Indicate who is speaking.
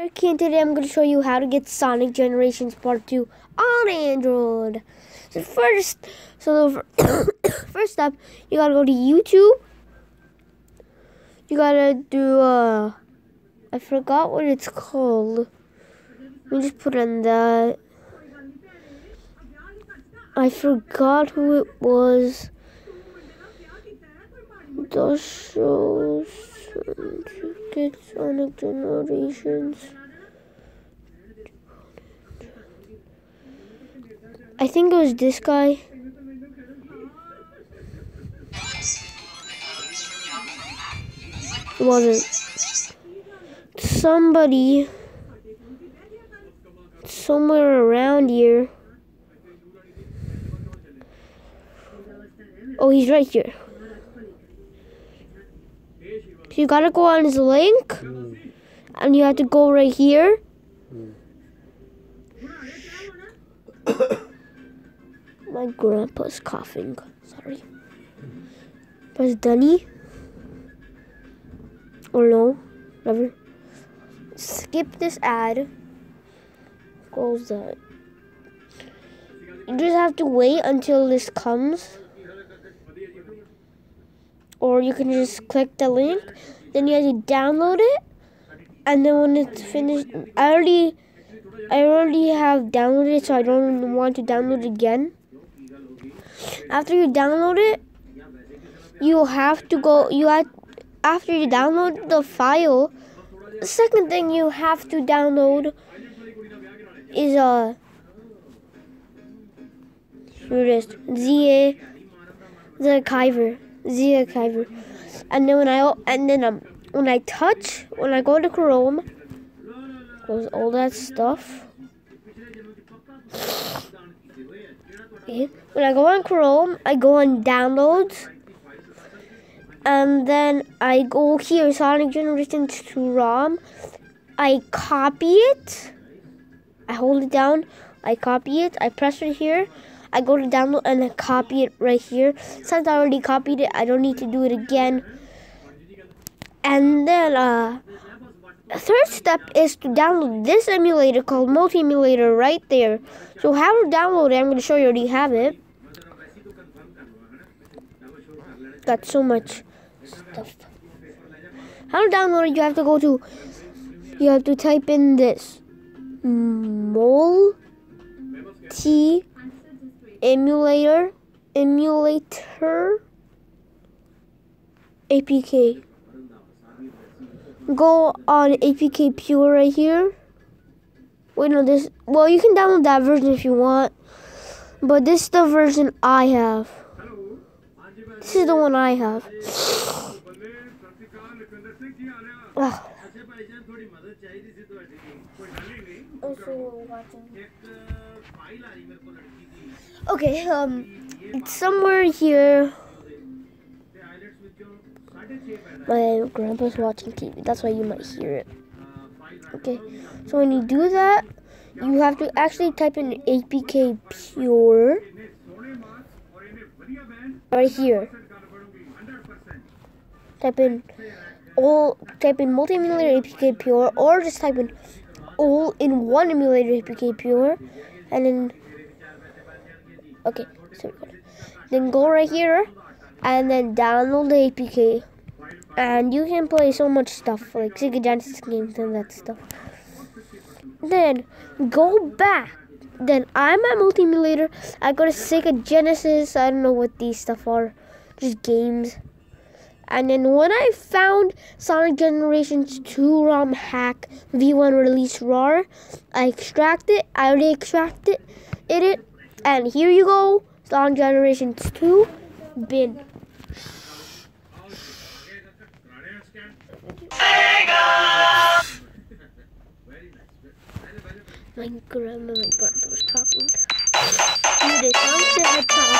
Speaker 1: Okay, today I'm going to show you how to get Sonic Generations Part 2 on Android. So first, so first step, you gotta go to YouTube. You gotta do, uh, I forgot what it's called. Let me just put in that. I forgot who it was. The shows get Sonic Generations. I think it was this guy. It wasn't. Somebody somewhere around here. Oh, he's right here. You gotta go on his link, and you have to go right here. My grandpa's coughing. Sorry. Press Dunny. Or no, never. Skip this ad. Close that. You just have to wait until this comes. Or you can just click the link. Then you have to download it. And then when it's finished, I already, I already have downloaded it, so I don't want to download it again. After you download it, you have to go. You have after you download the file. The second thing you have to download is a uh, it is ZA the Kyver ZArchiver, and then when I and then um when I touch when I go to Chrome, goes all that stuff. When I go on Chrome, I go on Downloads, and then I go here, Sonic Generations 2 ROM. I copy it. I hold it down. I copy it. I press it here. I go to download and I copy it right here. Since I already copied it, I don't need to do it again. And then, uh, third step is to download this emulator called Multi Emulator right there. So how to download it, I'm going to show you already have it. Got so much stuff. How to download it, you have to go to, you have to type in this. Multi emulator emulator APK go on APK Pure right here. Wait, no, this. Well, you can download that version if you want, but this is the version I have. This is the one I have. Okay, um, it's somewhere here. My grandpa's watching TV. That's why you might hear it. Okay, so when you do that, you have to actually type in APK Pure right here. Type in all. Type in multi emulator APK Pure, or just type in all in one emulator APK Pure, and then okay, so then go right here, and then download the APK and you can play so much stuff like Sega Genesis games and that stuff. Then go back. Then I'm at Multi Emulator. I go to Sega Genesis. I don't know what these stuff are, just games. And then when I found Sonic Generations 2 ROM hack V1 release RAR, I extract it. I already extracted it. And here you go, Sonic Generations 2 bin. My grandma, my grandpa was talking. Do this Sonic the Hedgehog